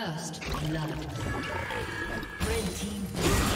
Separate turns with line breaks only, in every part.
First blood. Red team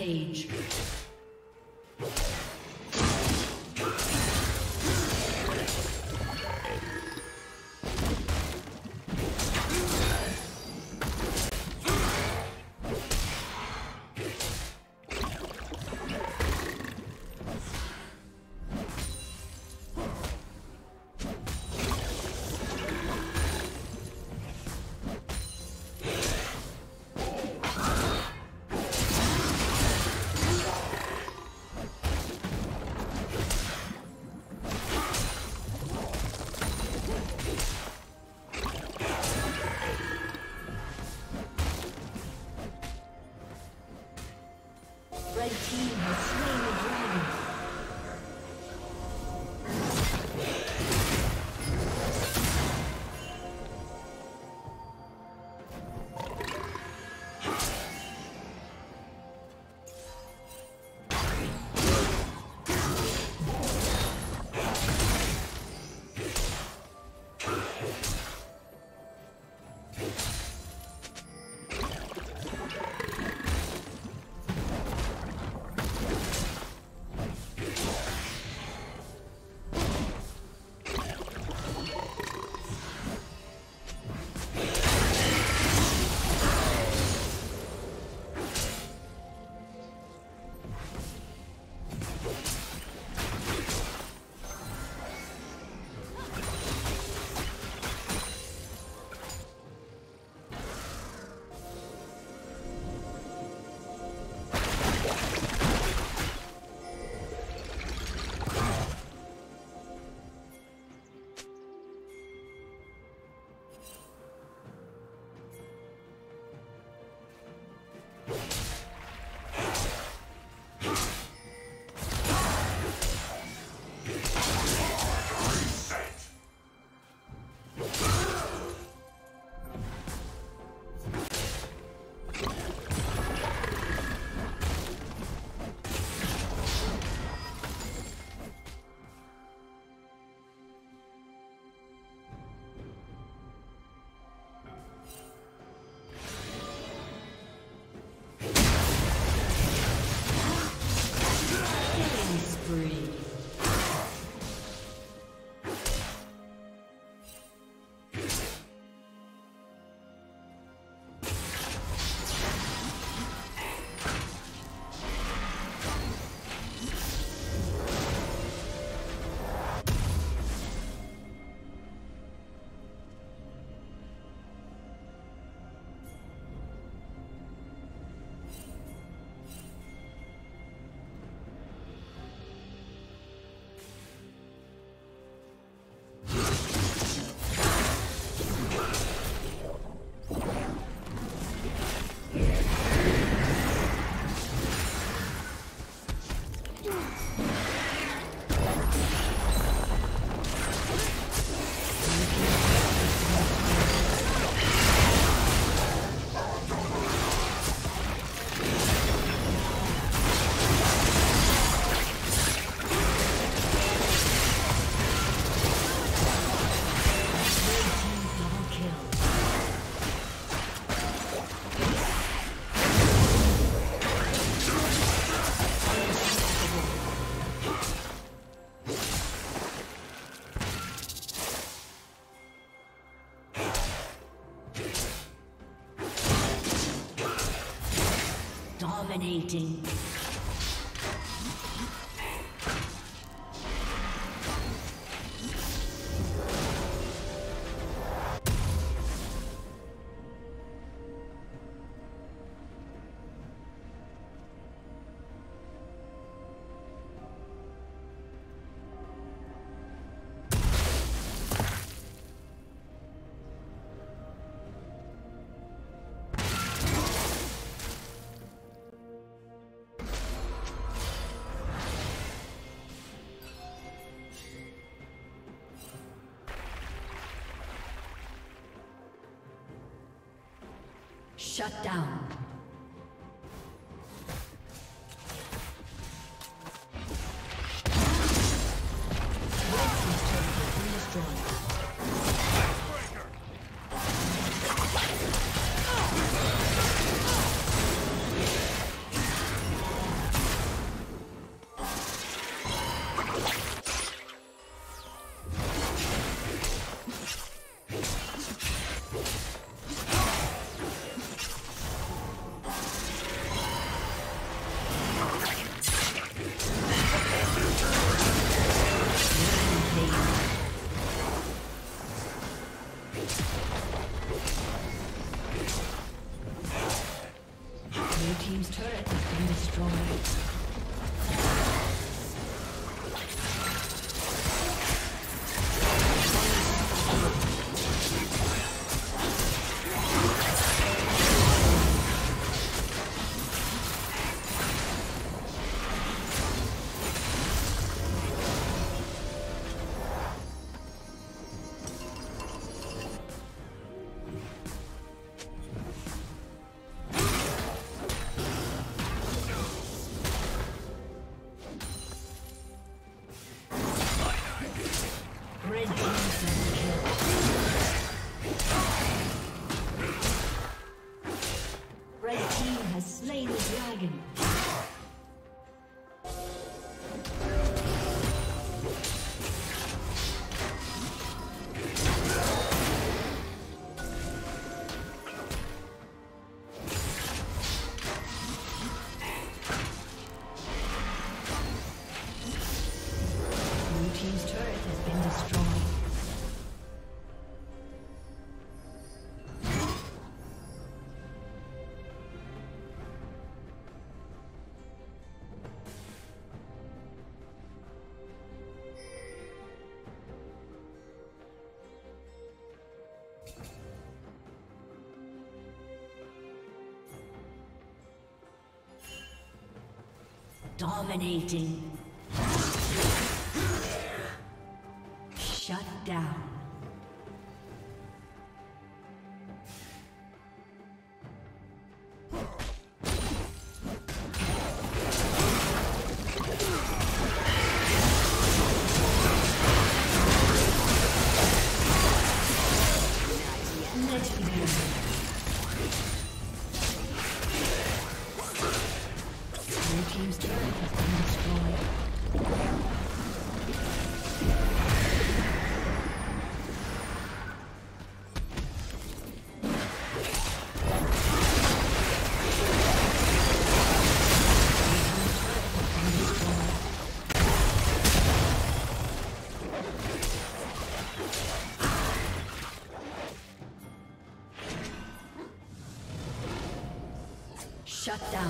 Rampage. Red team has slain Dominating. Shut down. Dominating. Shut down.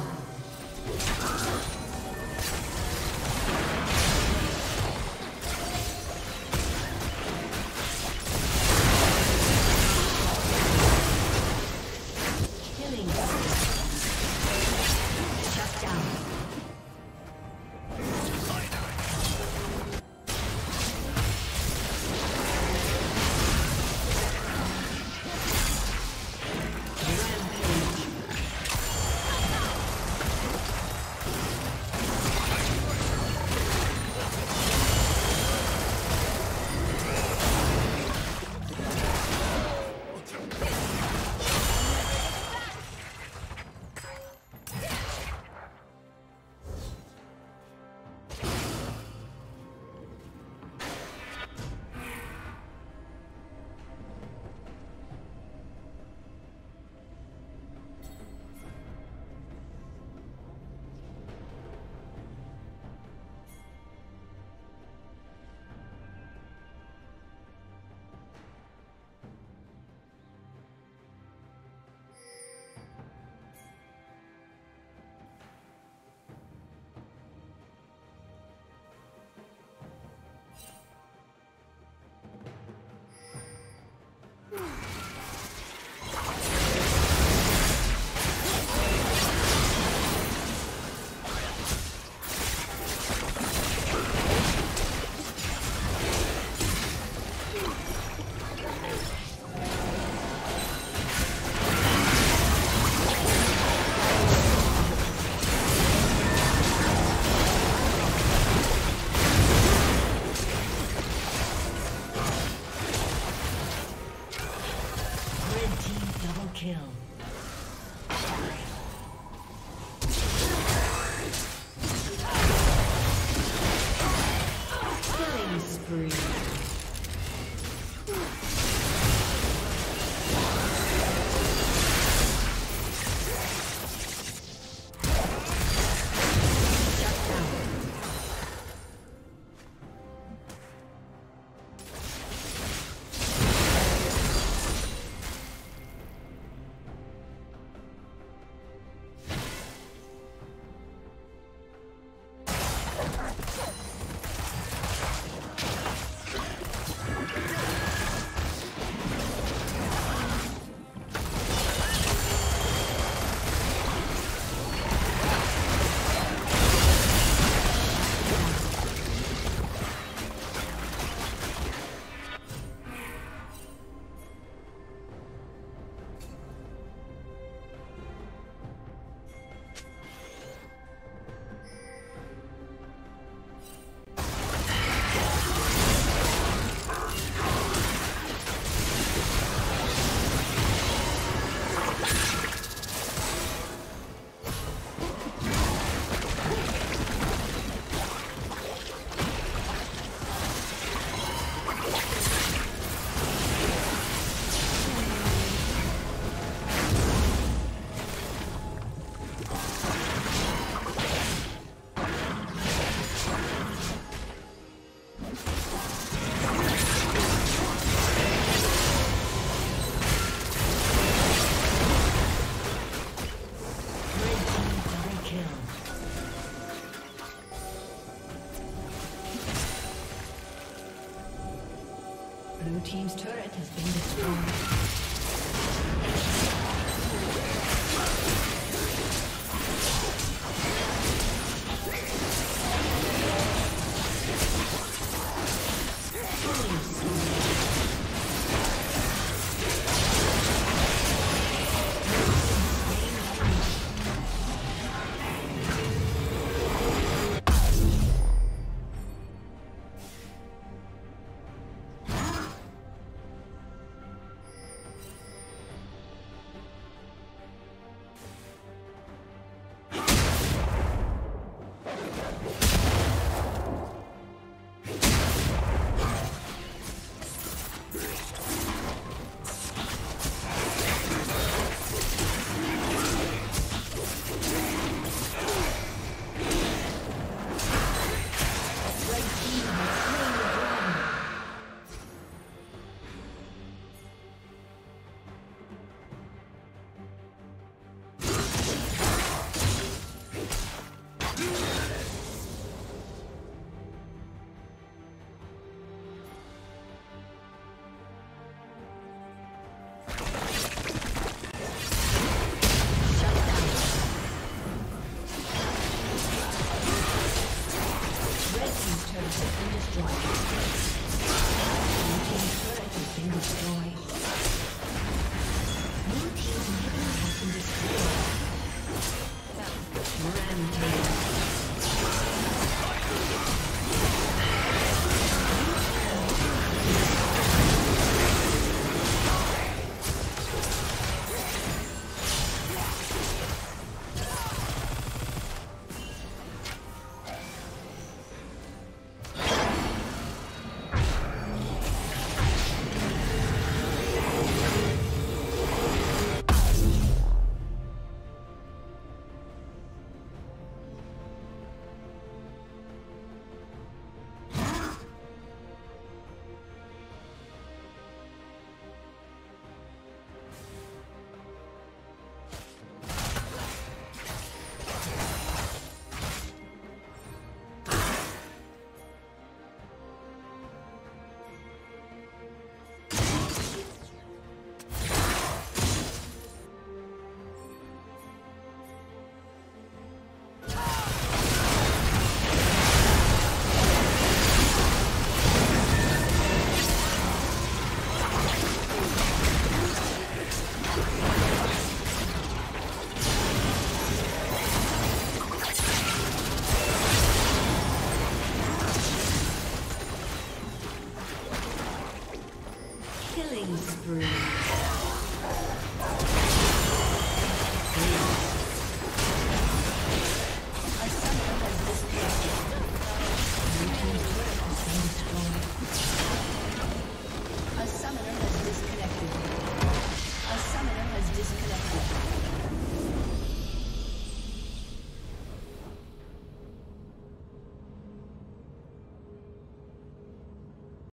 Team's